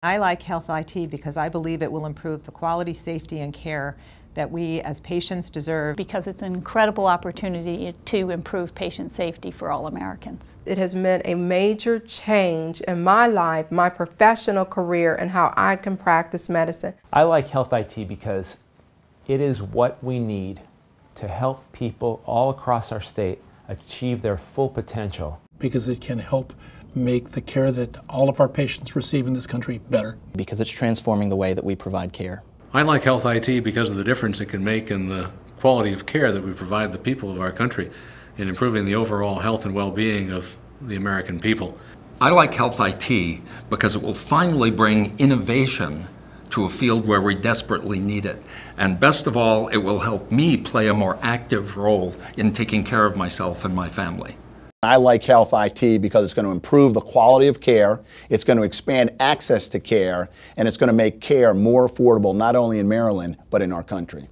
I like Health IT because I believe it will improve the quality, safety, and care that we as patients deserve. Because it's an incredible opportunity to improve patient safety for all Americans. It has meant a major change in my life, my professional career, and how I can practice medicine. I like Health IT because it is what we need to help people all across our state achieve their full potential. Because it can help make the care that all of our patients receive in this country better. Because it's transforming the way that we provide care. I like Health IT because of the difference it can make in the quality of care that we provide the people of our country in improving the overall health and well-being of the American people. I like Health IT because it will finally bring innovation to a field where we desperately need it. And best of all, it will help me play a more active role in taking care of myself and my family. I like Health IT because it's going to improve the quality of care, it's going to expand access to care, and it's going to make care more affordable not only in Maryland, but in our country.